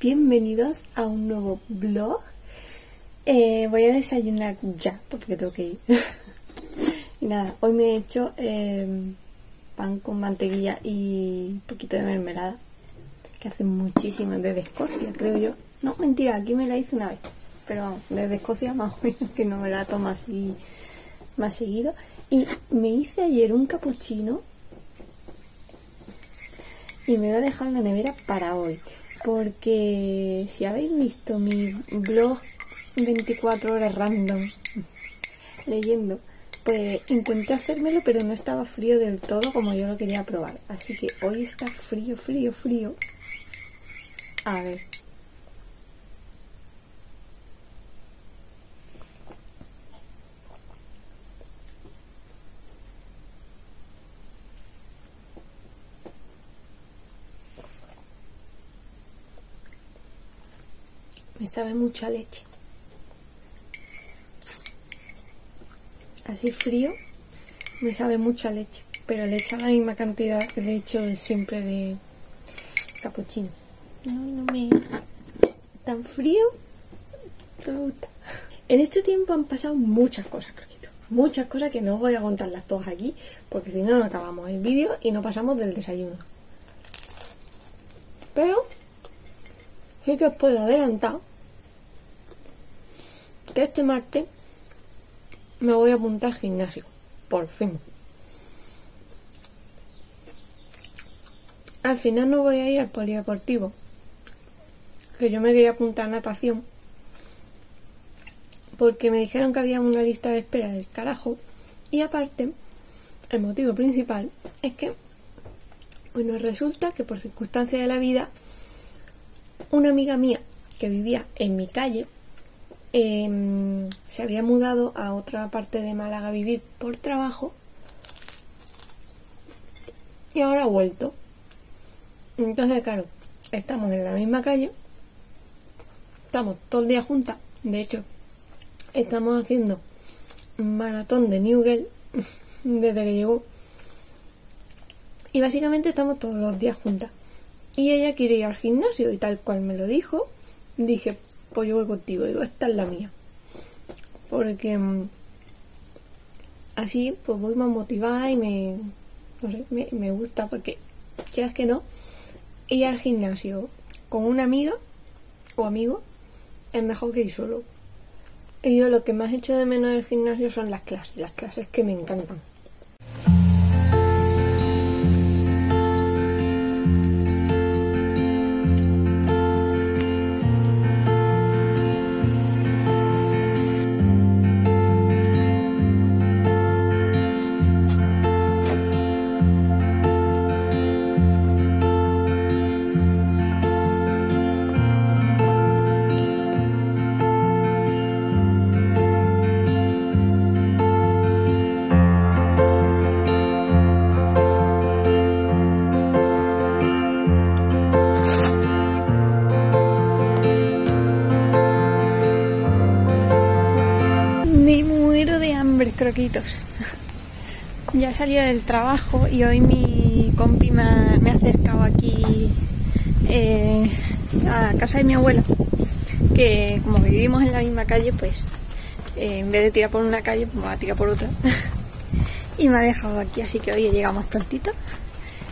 bienvenidos a un nuevo vlog. Eh, voy a desayunar ya, porque tengo que ir. y nada, hoy me he hecho eh, pan con mantequilla y un poquito de mermelada, que hace muchísimo desde Escocia, creo yo. No, mentira, aquí me la hice una vez, pero vamos, desde Escocia más o menos que no me la tomo así más seguido. Y me hice ayer un capuchino y me voy a dejar en la nevera para hoy. Porque si habéis visto mi blog 24 horas random leyendo, pues intenté hacérmelo, pero no estaba frío del todo como yo lo quería probar. Así que hoy está frío, frío, frío. A ver. Me sabe mucho a leche. Así frío, me sabe mucho a leche. Pero le echo la misma cantidad que le echo siempre de capuchino. No, no me... Tan frío, no me gusta. En este tiempo han pasado muchas cosas, croquito. Muchas cosas que no voy a contarlas todas aquí, porque si no, no acabamos el vídeo y no pasamos del desayuno. Pero sí que os puedo adelantar que este martes me voy a apuntar al gimnasio. Por fin. Al final no voy a ir al polideportivo. Que yo me quería apuntar a natación. Porque me dijeron que había una lista de espera del carajo. Y aparte, el motivo principal es que, bueno, resulta que por circunstancias de la vida, una amiga mía que vivía en mi calle Em, se había mudado a otra parte de Málaga a vivir por trabajo y ahora ha vuelto. Entonces, claro, estamos en la misma calle, estamos todo el día juntas, de hecho, estamos haciendo un maratón de Newgel desde que llegó. Y básicamente estamos todos los días juntas. Y ella quiere ir al gimnasio y tal cual me lo dijo, dije, pues yo voy contigo. Digo, esta es la mía. Porque mm, así pues voy más motivada y me, me, gusta porque quieras que no, ir al gimnasio con una amiga o amigo es mejor que ir solo. Y yo lo que más hecho de menos del gimnasio son las clases, las clases que me encantan. Ya he salido del trabajo y hoy mi compi me ha, acercado aquí eh, a casa de mi abuela, que como vivimos en la misma calle, pues eh, en vez de tirar por una calle, pues me va a tirar por otra. y me ha dejado aquí, así que hoy llegamos prontito.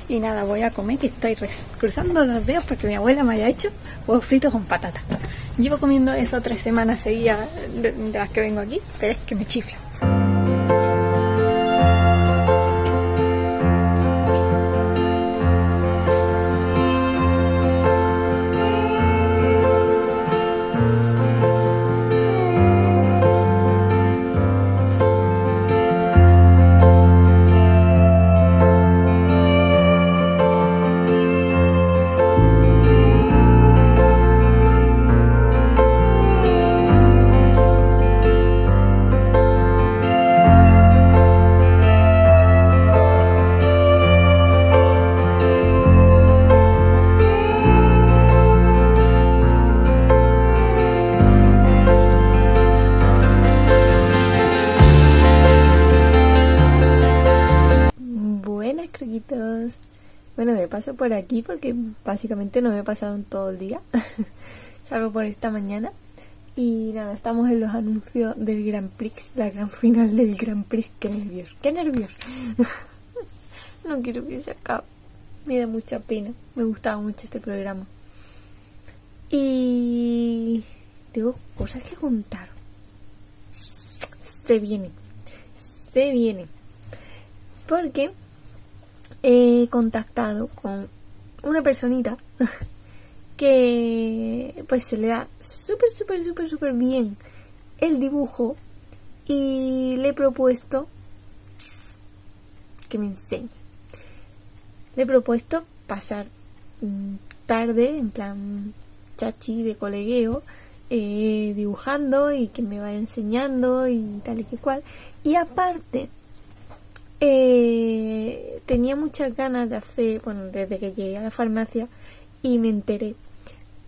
Y nada, voy a comer, que estoy cruzando los dedos porque mi abuela me haya hecho huevos fritos con patata. Llevo comiendo eso tres semanas seguidas de, de las que vengo aquí, pero es que me chifla. Paso por aquí porque básicamente no me he pasado en todo el día, salvo por esta mañana. Y nada, estamos en los anuncios del Grand Prix, la gran final del Grand Prix. Qué nervios, qué nervios. no quiero que se acabe. Me da mucha pena. Me gustaba mucho este programa. Y tengo cosas que contar. Se viene. Se viene. Porque he contactado con una personita que pues se le da súper, súper, súper, súper bien el dibujo y le he propuesto que me enseñe. Le he propuesto pasar mm, tarde, en plan chachi de colegueo, eh, dibujando y que me vaya enseñando y tal y que cual. Y aparte, eh, tenía muchas ganas de hacer, bueno, desde que llegué a la farmacia y me enteré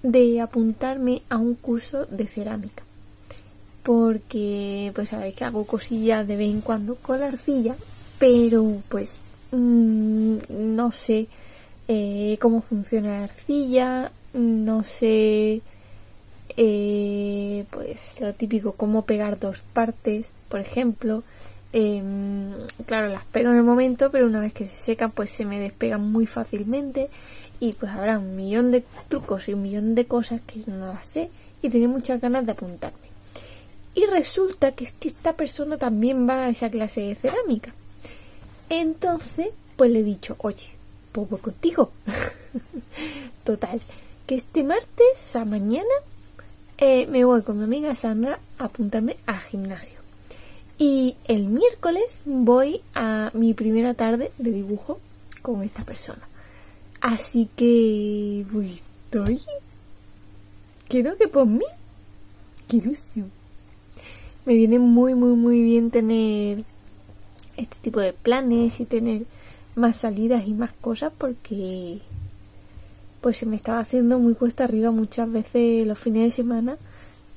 de apuntarme a un curso de cerámica. Porque, pues sabéis que hago cosillas de vez en cuando con la arcilla, pero pues mm, no sé eh, cómo funciona la arcilla, no sé eh, pues lo típico, cómo pegar dos partes, por ejemplo. Em, claro, las pego en el momento, pero una vez que se secan, pues se me despegan muy fácilmente y pues habrá un millón de trucos y un millón de cosas que no las sé y tenía muchas ganas de apuntarme. Y resulta que es que esta persona también va a esa clase de cerámica. Entonces, pues le he dicho, oye, pues contigo. Total, que este martes a mañana eh, me voy con mi amiga Sandra a apuntarme al gimnasio. Y el miércoles voy a mi primera tarde de dibujo con esta persona. Así que... Estoy... Creo que por mí. Qué ilusión. Me viene muy, muy, muy bien tener este tipo de planes y tener más salidas y más cosas porque pues se me estaba haciendo muy cuesta arriba muchas veces los fines de semana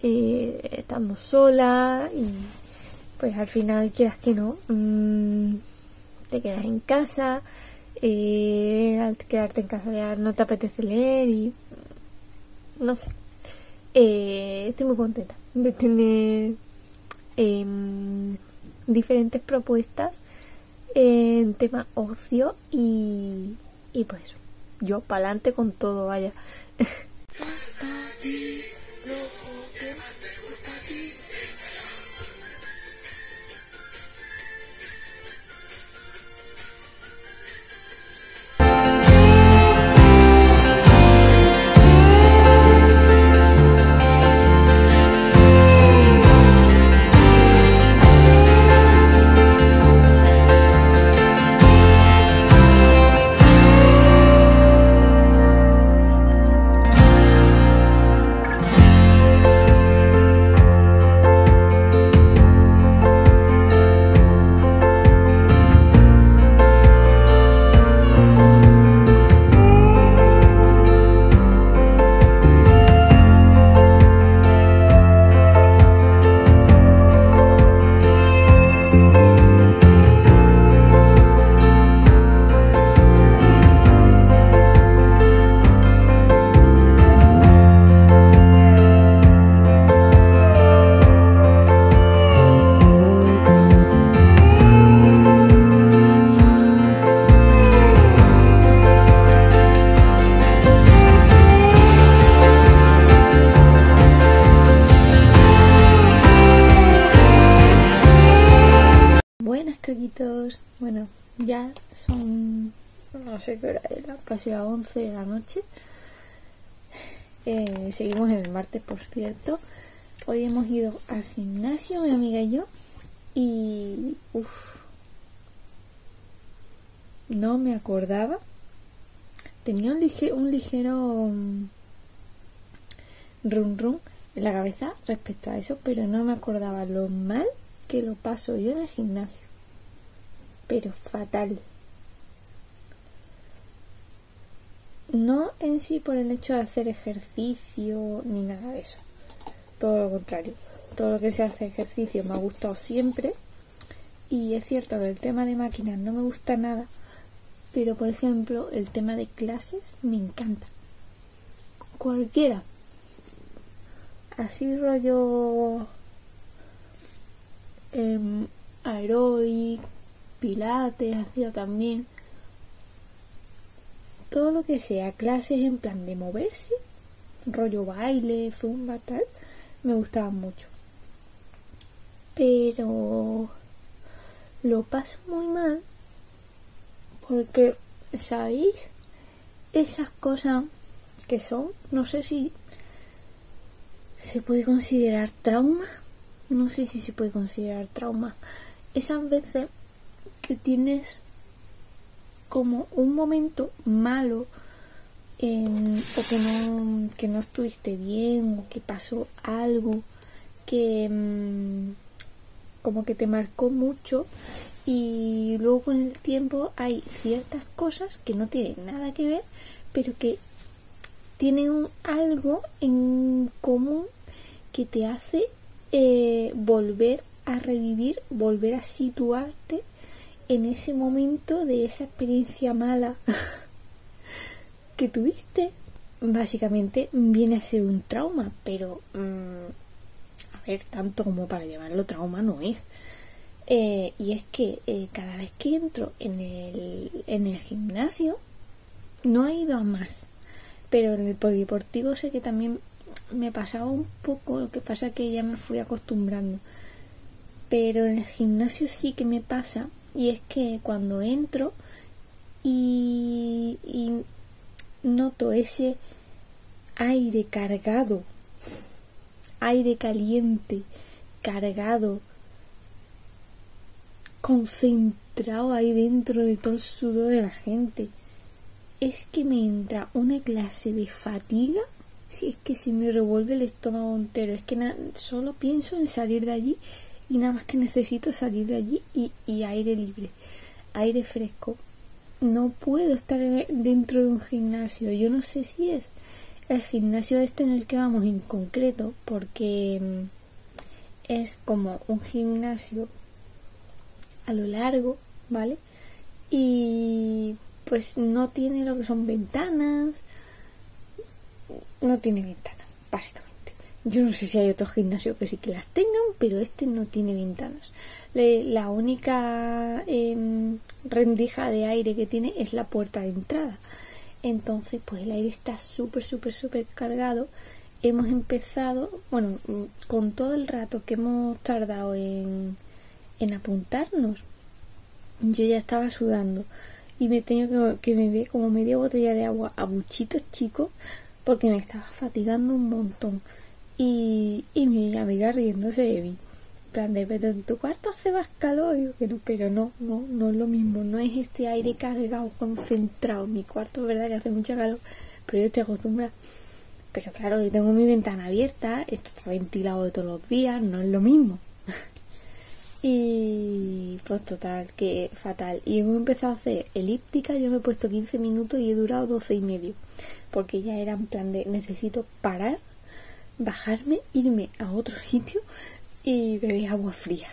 eh, estando sola y pues al final quieras que no mmm, te quedas en casa eh, al quedarte en casa ya no te apetece leer y no sé. Eh, estoy muy contenta de tener em, diferentes propuestas en tema ocio y, y pues yo para adelante con todo, vaya. 11 de la noche. Eh, seguimos en el martes, por cierto. Hoy hemos ido al gimnasio, mi amiga y yo. Y. Uff. No me acordaba. Tenía un, un ligero. Mm, run run en la cabeza respecto a eso, pero no me acordaba lo mal que lo paso yo en el gimnasio pero fatal. No en sí por el hecho de hacer ejercicio ni nada de eso. Todo lo contrario. Todo lo que se hace ejercicio me ha gustado siempre. Y es cierto que el tema de máquinas no me gusta nada. Pero por ejemplo, el tema de clases me encanta. Cualquiera. Así rollo eh, aeróbic, pilates, hacía también. Todo lo que sea clases en plan de moverse, rollo baile, zumba, tal, me gustaban mucho. Pero lo paso muy mal porque, ¿sabéis? Esas cosas que son, no sé si se puede considerar trauma, no sé si se puede considerar trauma, esas veces que tienes como un momento malo o que no, que no estuviste bien o que pasó algo que mm, como que te marcó mucho y luego con el tiempo hay ciertas cosas que no tienen nada que ver pero que tienen algo en común que te hace eh, volver a revivir, volver a situarte en ese momento de esa experiencia mala que tuviste. Básicamente viene a ser un trauma, pero mm, a ver, tanto como para llamarlo trauma no es. Eh, y es que eh, cada vez que entro en el, en el gimnasio, no he ido a más. Pero en el polideportivo sé que también me pasaba un poco, lo que pasa que ya me fui acostumbrando. Pero en el gimnasio sí que me pasa, y es que cuando entro y, noto ese aire cargado, aire caliente, cargado, concentrado ahí dentro de todo el sudor de la gente. Es que me entra una clase de fatiga si es que se me revuelve el estómago entero, es que solo pienso en salir de allí y nada más que necesito salir de allí y, aire libre, aire fresco. No puedo estar dentro de un gimnasio. Yo no sé si es el gimnasio este en el que vamos en concreto, porque mm, es como un gimnasio a lo largo, ¿vale? Y pues no tiene lo que son ventanas, no tiene ventanas, básicamente. Yo no sé si hay otro gimnasio que sí que las tengan, pero este no tiene ventanas. la única em, rendija de aire que tiene es la puerta de entrada. Entonces, pues el aire está súper, súper, súper cargado. Hemos empezado, bueno, con todo el rato que hemos tardado en, en apuntarnos, yo ya estaba sudando y me tengo que, que beber como media botella de agua a buchitos chicos porque me estaba fatigando un montón. Y, y mi amiga riéndose de mí. plan de, pero en tu cuarto hace más calor. Digo no, pero no, no, no es lo mismo. No es este aire cargado, concentrado. Mi cuarto es verdad que hace mucha calor, pero yo estoy acostumbrada. Pero claro, yo tengo mi ventana abierta, esto está ventilado todos los días, no es lo mismo. y pues total, que fatal. Y hemos empezado a hacer elíptica, yo me he puesto 15 minutos y he durado 12 y medio porque ya era en plan de necesito parar, bajarme, irme a otro sitio y beber agua fría.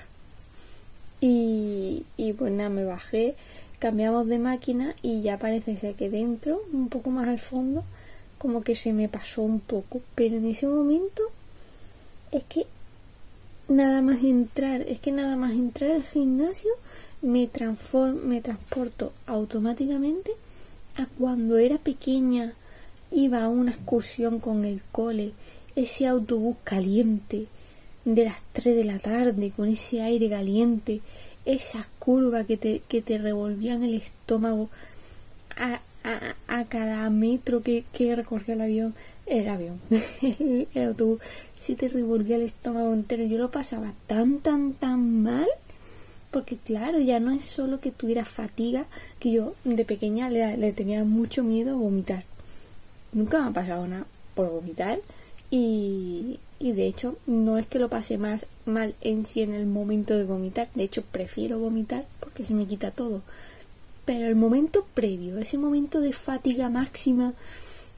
Y, y pues nada, me bajé, cambiamos de máquina y ya parece ser que dentro, un poco más al fondo, como que se me pasó un poco. Pero en ese momento es que nada más entrar, es que nada más entrar al gimnasio me me transporto automáticamente a cuando era pequeña Iba a una excursión con el cole, ese autobús caliente de las 3 de la tarde, con ese aire caliente, esas curvas que te, que te revolvían el estómago a, a, cada metro que, que, recorría el avión, el avión, el, autobús, si te revolvía el estómago entero. Yo lo pasaba tan, tan, tan mal, porque claro, ya no es solo que tuviera fatiga, que yo de pequeña le, le tenía mucho miedo a vomitar nunca me ha pasado nada por vomitar y, y de hecho no es que lo pase más mal en sí en el momento de vomitar, de hecho prefiero vomitar porque se me quita todo. Pero el momento previo, ese momento de fatiga máxima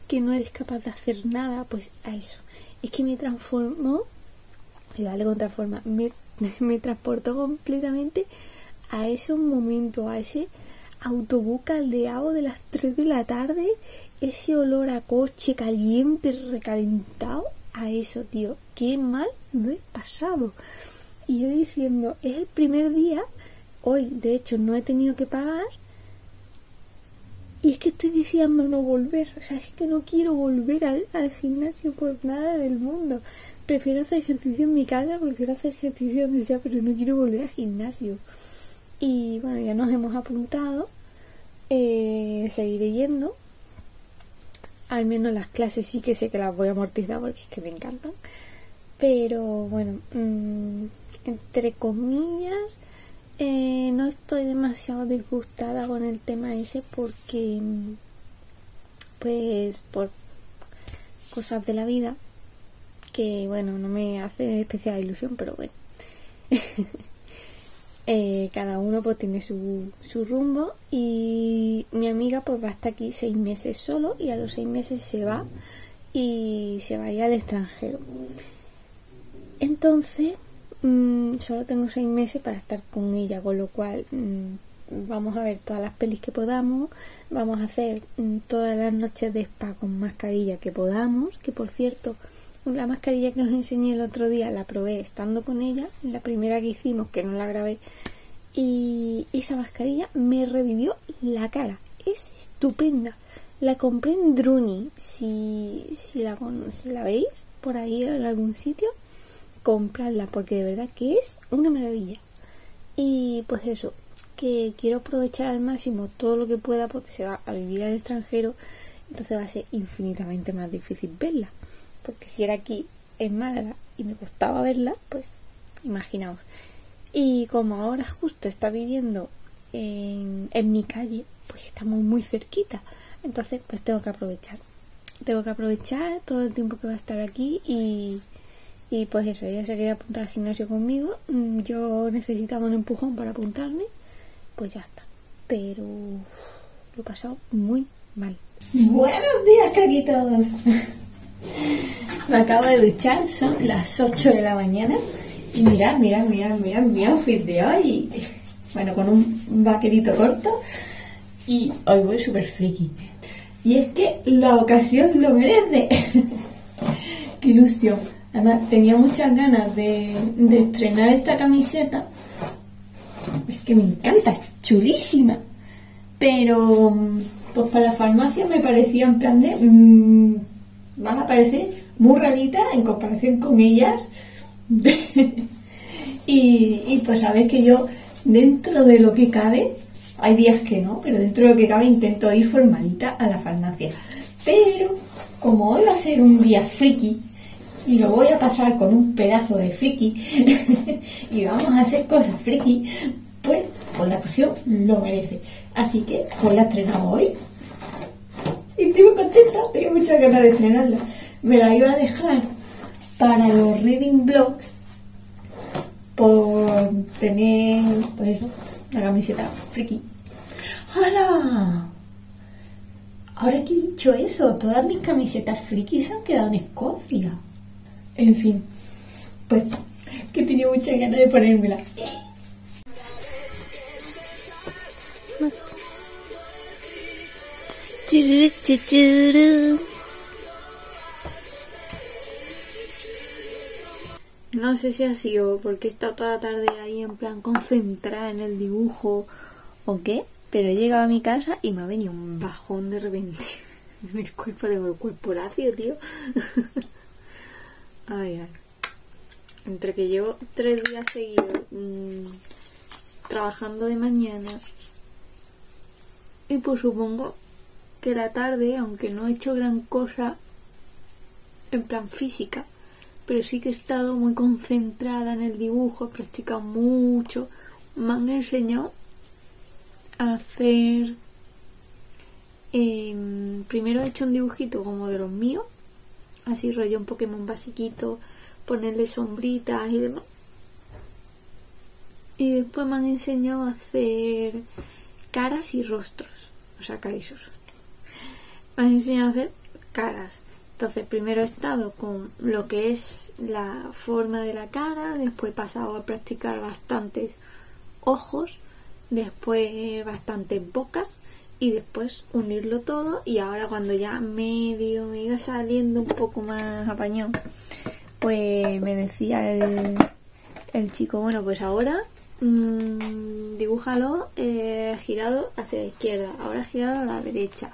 que no eres capaz de hacer nada, pues a eso. Es que me transformó, y dale con forma, me, me transportó completamente a ese momento, a ese autobús caldeado de las 3 de la tarde, ese olor a coche caliente, recalentado, a eso, tío, qué mal lo he pasado. Y yo diciendo, es el primer día, hoy de hecho no he tenido que pagar, y es que estoy deseando no volver, o sea, es que no quiero volver al, al gimnasio por nada del mundo. Prefiero hacer ejercicio en mi casa, prefiero hacer ejercicio donde sea, pero no quiero volver al gimnasio. Y bueno, ya nos hemos apuntado. Eh, seguiré yendo. Al menos las clases sí que sé que las voy a amortizar porque es que me encantan. Pero bueno, mm, entre comillas, eh, no estoy demasiado disgustada con el tema ese porque, mm, pues, por cosas de la vida que, bueno, no me hace especial ilusión, pero bueno. Eh, cada uno pues tiene su, su rumbo y mi amiga pues va hasta aquí seis meses solo y a los seis meses se va y se va a ir al extranjero. Entonces, mm, solo tengo seis meses para estar con ella, con lo cual mm, vamos a ver todas las pelis que podamos, vamos a hacer mm, todas las noches de spa con mascarilla que podamos, que por cierto, la mascarilla que os enseñé el otro día la probé estando con ella, la primera que hicimos, que no la grabé, y esa mascarilla me revivió la cara. Es estupenda. La compré en Druni. Si, si, la, si la veis por ahí en algún sitio, compradla porque de verdad que es una maravilla. Y pues eso, que quiero aprovechar al máximo todo lo que pueda porque se va a vivir al extranjero, entonces va a ser infinitamente más difícil verla porque si era aquí en Málaga y me costaba verla, pues imaginaos. Y como ahora justo está viviendo en, en mi calle, pues estamos muy cerquita. Entonces, pues tengo que aprovechar. Tengo que aprovechar todo el tiempo que va a estar aquí y, pues eso, ella se quería apuntar al gimnasio conmigo. Mm, yo necesitaba un empujón para apuntarme, pues ya está. Pero lo he pasado muy mal. Buenos días, craquitos. Me acabo de duchar, son las 8 de la mañana. Y mirad, mirad, mirad, mirad mi outfit de hoy. Bueno, con un vaquerito corto. Y hoy voy súper friki. Y es que la ocasión lo merece. Qué ilusión. Además, tenía muchas ganas de, estrenar esta camiseta. Es que me encanta, es chulísima. Pero, pues para la farmacia me parecía en plan de... Mmm, vas a parecer muy rarita en comparación con ellas. y, y pues sabes que yo, dentro de lo que cabe, hay días que no, pero dentro de lo que cabe intento ir formalita a la farmacia. Pero como hoy va a ser un día friki y lo voy a pasar con un pedazo de friki y vamos a hacer cosas friki, pues, pues la ocasión lo merece. Así que pues la estrenamos hoy y estoy muy contenta, tenía muchas ganas de estrenarla. Me la iba a dejar para los reading blogs por tener, pues eso, la camiseta friki. ¡Hala! Ahora que he dicho eso, todas mis camisetas friki se han quedado en Escocia. En fin, pues que tenía muchas ganas de ponérmela. No sé si ha sido porque he estado toda la tarde ahí en plan concentrada en el dibujo o qué, pero he llegado a mi casa y me ha venido un bajón de repente en el cuerpo de el corporacio, tío. ay, ay. Entre que llevo tres días seguidos mmm, trabajando de mañana y pues supongo que la tarde, aunque no he hecho gran cosa en plan física, pero sí que he estado muy concentrada en el dibujo, he practicado mucho, me han enseñado a hacer... Eh, primero he hecho un dibujito como de los míos, así rollo un Pokémon basiquito, ponerle sombritas y demás. Y después me han enseñado a hacer caras y rostros, o sea, carizos me han enseñado a hacer caras. Entonces, primero he estado con lo que es la forma de la cara, después he pasado a practicar bastantes ojos, después bastantes bocas y después unirlo todo y ahora cuando ya medio me iba saliendo un poco más apañón pues me decía el, el chico bueno pues ahora mmm, dibújalo eh, girado hacia la izquierda ahora girado a la derecha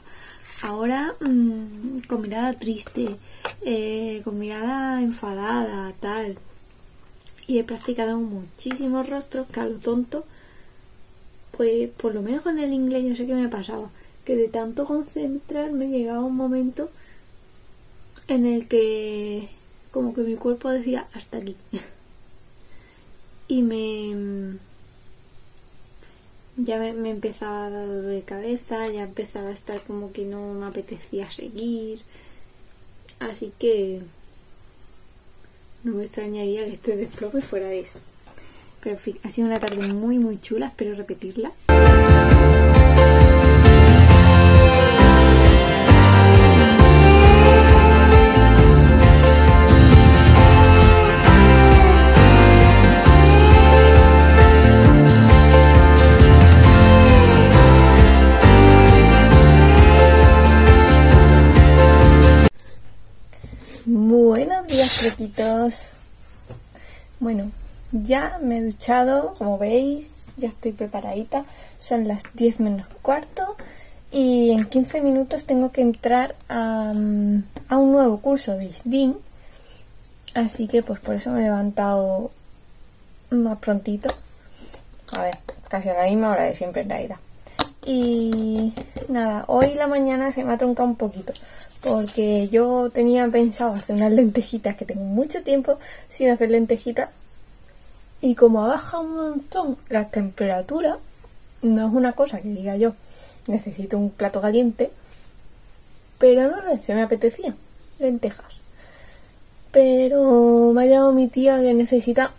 ahora mmm, con mirada triste eh, con mirada enfadada tal y he practicado muchísimos rostros que a lo tonto pues por lo menos con el inglés yo sé que me pasaba, que de tanto concentrarme llegaba un momento en el que como que mi cuerpo decía hasta aquí. y me ya me, empezaba a dar dolor de cabeza, ya empezaba a estar como que no me apetecía seguir. Así que no me extrañaría que este desplome fuera de eso. Pero en fin, ha sido una tarde muy muy chula, espero repetirla. Bueno, ya me he duchado, como veis, ya estoy preparadita. Son las 10 menos cuarto y en 15 minutos tengo que entrar a, a un nuevo curso de ISDIN. Así que pues por eso me he levantado más prontito. A ver, casi a la misma hora de siempre en realidad. Y nada, hoy la mañana se me ha truncado un poquito. Porque yo tenía pensado hacer unas lentejitas, que tengo mucho tiempo sin hacer lentejitas. Y como ha bajado un montón la temperatura, no es una cosa que diga yo, necesito un plato caliente, pero no sé, se me apetecía, lentejas. Pero me ha llamado mi tía que necesita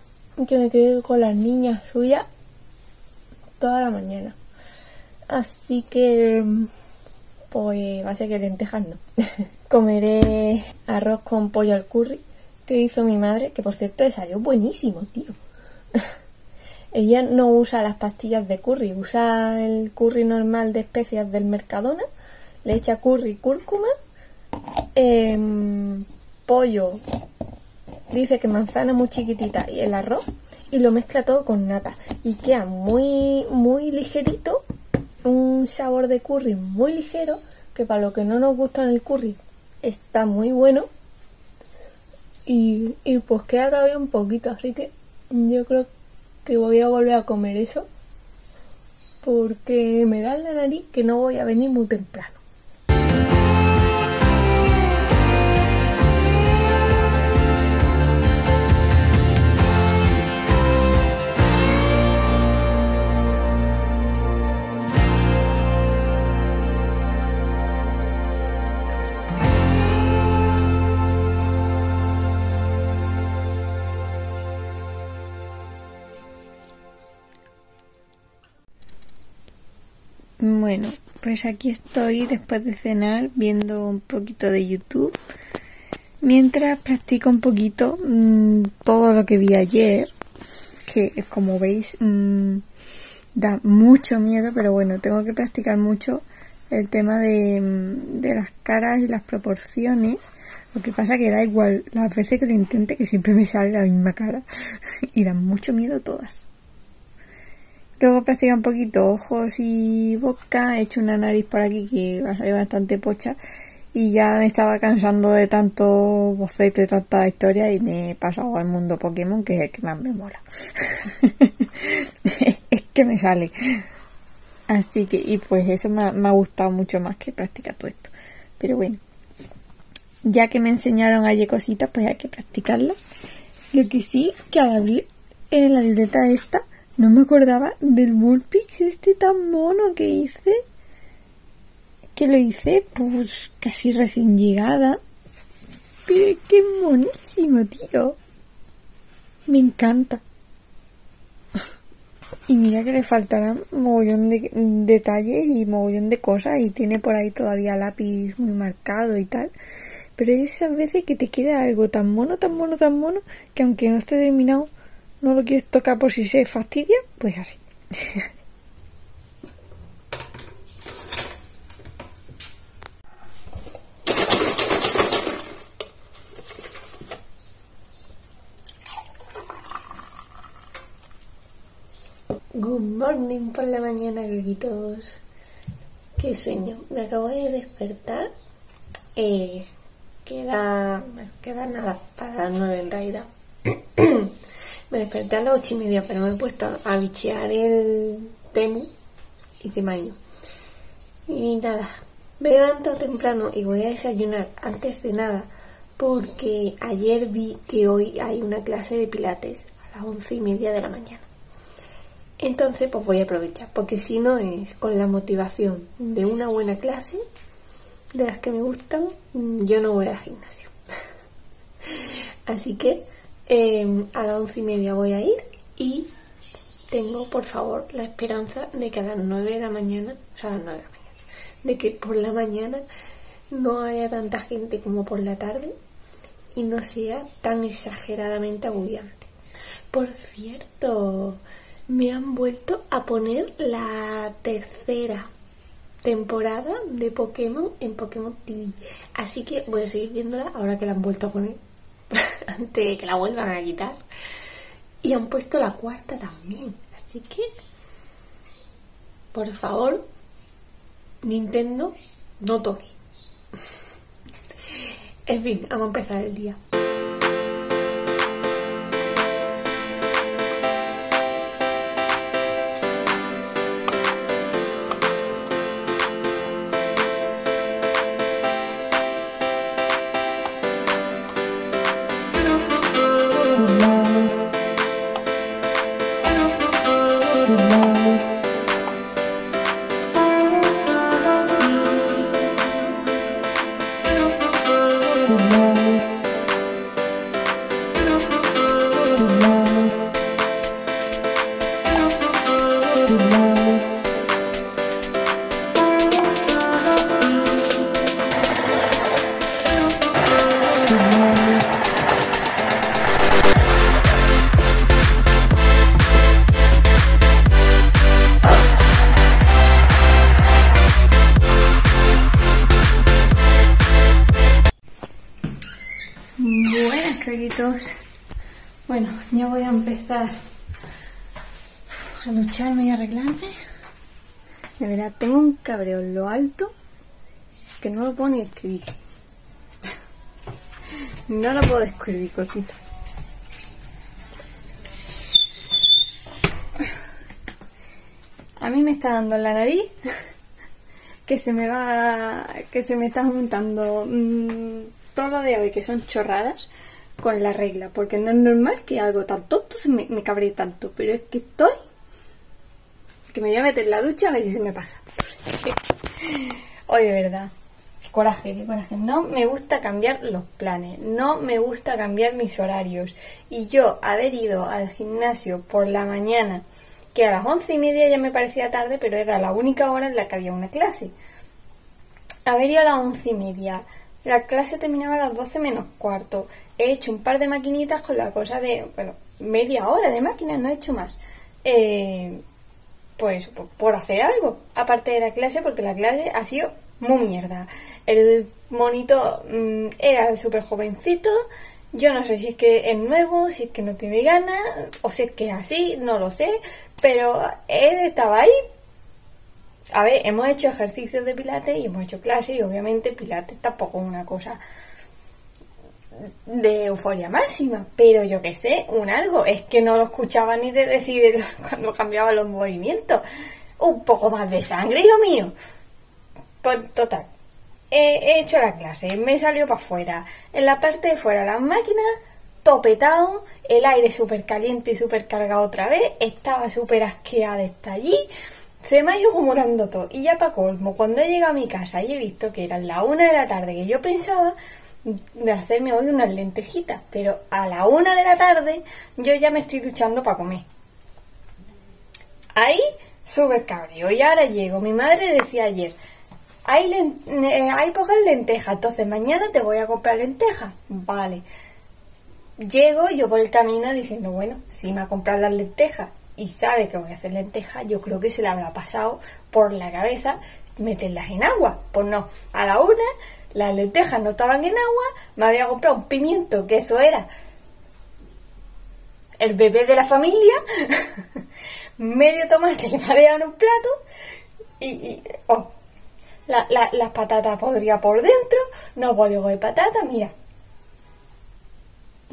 que me quede con las niñas suyas toda la mañana. Así que, pues va a ser que lentejas no. Comeré arroz con pollo al curry que hizo mi madre, que por cierto le salió buenísimo, tío. Ella no usa las pastillas de curry, usa el curry normal de especias del Mercadona, le echa curry, cúrcuma, eh, pollo, dice que manzana muy chiquitita y el arroz y lo mezcla todo con nata y queda muy muy ligerito, un sabor de curry muy ligero que para lo que no nos gusta el curry está muy bueno y, y pues queda todavía un poquito así que yo creo que voy a volver a comer eso porque me da la nariz que no voy a venir muy temprano. Bueno, pues aquí estoy después de cenar viendo un poquito de YouTube. Mientras practico un poquito mmm, todo lo que vi ayer, que como veis mmm, da mucho miedo, pero bueno, tengo que practicar mucho el tema de, de, las caras y las proporciones. Lo que pasa que da igual las veces que lo intente que siempre me sale la misma cara y dan mucho miedo todas. Luego practica un poquito ojos y boca. He hecho una nariz por aquí que va a salir bastante pocha. Y ya me estaba cansando de tanto boceto y tanta historia y me he pasado al mundo Pokémon, que es el que más me mola. es que me sale. Así que, y pues eso me ha, me ha gustado mucho más que practicar todo esto. Pero bueno, ya que me enseñaron ayer cositas, pues hay que practicarlas. Lo que sí, que al abrir en la libreta esta, no me acordaba del Bullpix este tan mono que hice. Que lo hice pues casi recién llegada. Pero qué monísimo, tío. Me encanta. Y mira que le faltarán mogollón de detalles y mogollón de cosas y tiene por ahí todavía lápiz muy marcado y tal. Pero es esas veces que te queda algo tan mono, tan mono, tan mono que aunque no esté terminado no lo quieres tocar por si se fastidia, pues así. Good morning por la mañana, coquitos. Qué sueño. Me acabo de despertar. Eh, queda, queda nada para las nueve en realidad. me desperté a las ocho y media, pero me he puesto a bichear el temu y te Y nada, me he levantado temprano y voy a desayunar antes de nada porque ayer vi que hoy hay una clase de pilates a las once y media de la mañana. Entonces, pues voy a aprovechar, porque si no es con la motivación de una buena clase, de las que me gustan, yo no voy al gimnasio. Así que em, a las once y media voy a ir y tengo, por favor, la esperanza de que a las nueve de la mañana, o sea, a las nueve de la mañana, de que por la mañana no haya tanta gente como por la tarde y no sea tan exageradamente agobiante. Por cierto, me han vuelto a poner la tercera temporada de Pokémon en Pokémon TV. Así que voy a seguir viéndola ahora que la han vuelto a poner. antes de que la vuelvan a quitar. Y han puesto la cuarta también. Así que, por favor, Nintendo, no toque. en fin, vamos a empezar el día. Bueno, ya voy a empezar a ducharme y arreglarme. De verdad, tengo un cabreo lo alto que no lo puedo ni escribir. no lo puedo escribir, cosita. A mí me está dando la nariz que se me va, que se me está juntando mm, todo lo de hoy, que son chorradas con la regla, porque no es normal que algo tan tonto se me, cabre tanto, pero es que estoy que me voy a meter en la ducha a ver si se me pasa. Hoy de verdad, coraje, qué coraje. No me gusta cambiar los planes, no me gusta cambiar mis horarios. Y yo haber ido al gimnasio por la mañana, que a las once y media ya me parecía tarde, pero era la única hora en la que había una clase. Haber ido a las once y media, la clase terminaba a las 12 menos cuarto. He hecho un par de maquinitas con la cosa de, bueno, media hora de máquinas, no he hecho más. Eh, pues por hacer algo, aparte de la clase, porque la clase ha sido muy mierda. El monito mm, era súper jovencito, yo no sé si es que es nuevo, si es que no tiene ganas, o si es que es así, no lo sé, pero él estaba ahí a ver, hemos hecho ejercicios de pilates y hemos hecho clases y obviamente pilates tampoco es una cosa de euforia máxima, pero yo qué sé, un algo, es que no lo escuchaba ni de decir cuando cambiaba los movimientos. Un poco más de sangre, hijo mío. Pues total, he, hecho la clase, me salió para afuera. En la parte de fuera las máquinas, topetado, el aire súper caliente y súper cargado otra vez, estaba súper asqueada está allí se me ha ido acumulando todo. Y ya para colmo, cuando he llegado a mi casa y he visto que eran la una de la tarde que yo pensaba de hacerme hoy unas lentejitas, pero a la una de la tarde yo ya me estoy duchando para comer. Ahí súper cabrío. Y ahora llego. Mi madre decía ayer, hay, eh, hay pocas lentejas, entonces mañana te voy a comprar lentejas. Vale. Llego yo por el camino diciendo, bueno, si me ha comprado las lentejas y sabe que voy a hacer lentejas, yo creo que se le habrá pasado por la cabeza meterlas en agua. Pues no, a la una las lentejas no estaban en agua, me había comprado un pimiento, que eso era el bebé de la familia, medio tomate que me en un plato y, oh, la, la, las patatas podría por dentro, no puedo comer patata, mira.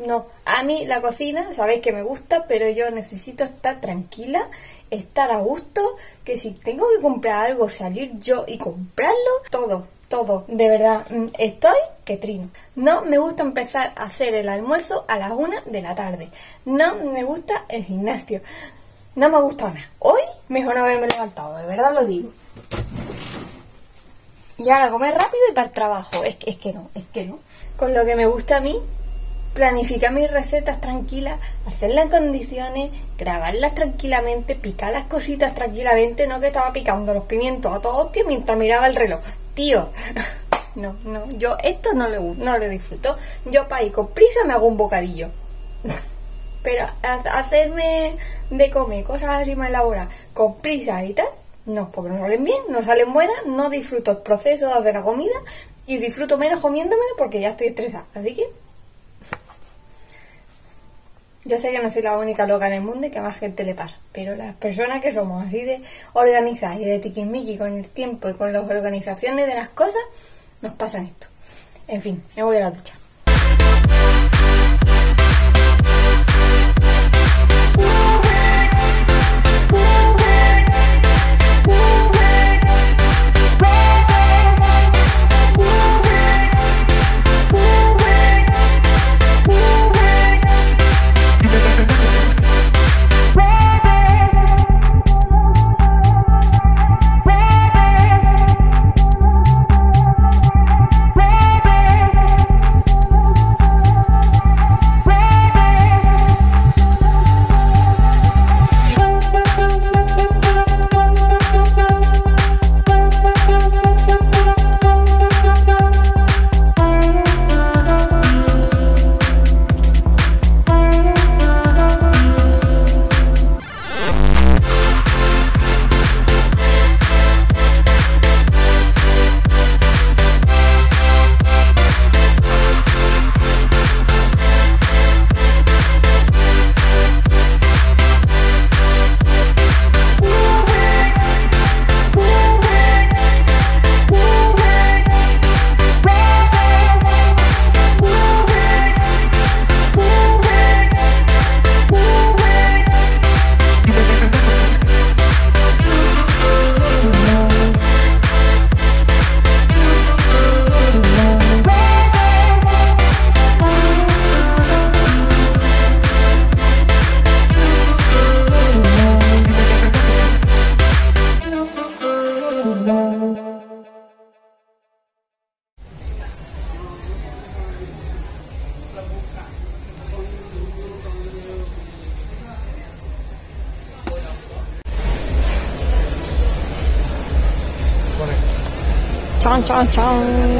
No, a mí la cocina, sabéis que me gusta, pero yo necesito estar tranquila, estar a gusto, que si tengo que comprar algo, salir yo y comprarlo, todo, todo, de verdad, mm, estoy que trino. No me gusta empezar a hacer el almuerzo a las una de la tarde. No me gusta el gimnasio. No me gusta nada. Hoy mejor no haberme levantado, de verdad lo digo. Y ahora comer rápido y para el trabajo. Es que no, es que no. Con lo que me gusta a mí, planificar mis recetas tranquilas, hacerlas en condiciones, grabarlas tranquilamente, picar las cositas tranquilamente, no que estaba picando los pimientos a todos hostia mientras miraba el reloj. Tío, no, no, yo esto no le, no le disfruto. Yo para ir con prisa me hago un bocadillo. Pero hacerme de comer cosas así más elaboradas con prisa y tal, no, porque no salen bien, no salen buenas, no disfruto el proceso de la comida y disfruto menos comiéndomelo porque ya estoy estresada. Así que yo sé que no soy la única loca en el mundo y que más gente le pasa, pero las personas que somos así de organizadas y de tiquismiqui con el tiempo y con las organizaciones de las cosas, nos pasan esto. En fin, me voy a la ducha. Chong, chong.